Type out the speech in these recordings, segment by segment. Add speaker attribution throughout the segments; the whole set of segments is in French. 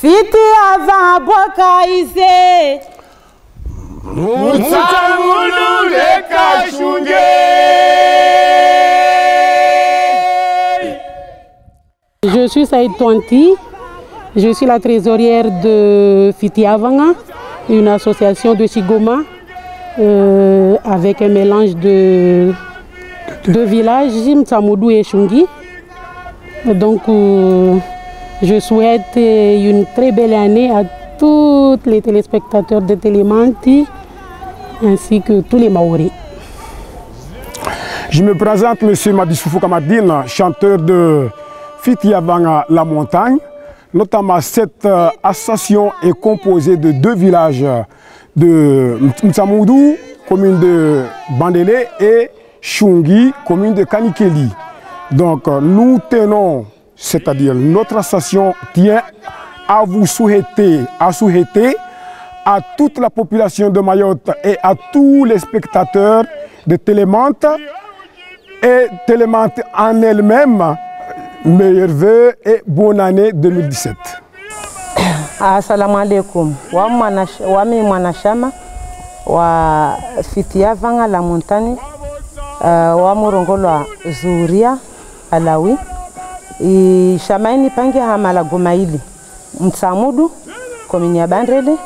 Speaker 1: fiti avant bokaise
Speaker 2: Mutangulule kashunge
Speaker 3: Je suis Saïd Tonti, je suis la trésorière de Fiti Avanga, une association de Chigoma euh, avec un mélange de deux villages, Mtsamoudou et Chungi. Donc euh, je souhaite une très belle année à tous les téléspectateurs de Télémanti ainsi que tous les Maoris.
Speaker 2: Je me présente, Monsieur Madissoufou Kamadine, chanteur de Fitiavanga La Montagne. Notamment, cette euh, association est composée de deux villages de Mtsamoudou, commune de Bandélé, et Chungi, commune de Kanikeli. Donc, euh, nous tenons, c'est-à-dire notre association tient à vous souhaiter, à souhaiter à toute la population de Mayotte et à tous les spectateurs de Télémante. Et Télémante en elle-même, meilleurs vœux et bonne année 2017.
Speaker 1: assalamu alaikum. Wami wa fitiavanga la montani uh, wa alawi ishamaini pange hama la gomaili. Mtsamudu komini ya bandrele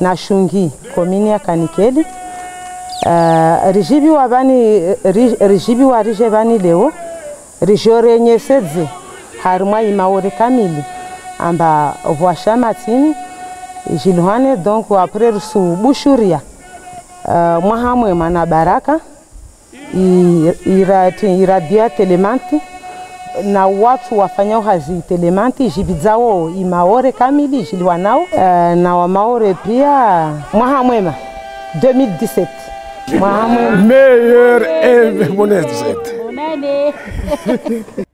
Speaker 1: na shungi komini ya kanikeli. Uh, rijibi wa bani ri- rijibi wa rije bani leo rijorenyesedze harimwa imaore kamili amba vwasha tini jilhane donc apres risubushuria uh, mwahamwema na baraka iradia telemanti na watu wafanyao hazi jibi zao imaore kamili jiliwa nao. Uh, na wamaore pia mwahamwema 2017 mwahamwema
Speaker 2: Meilleur et bonne année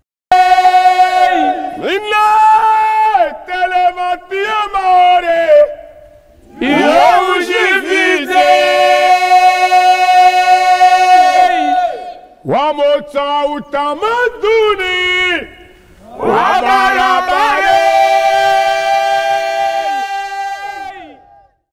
Speaker 4: wa mota utamaduni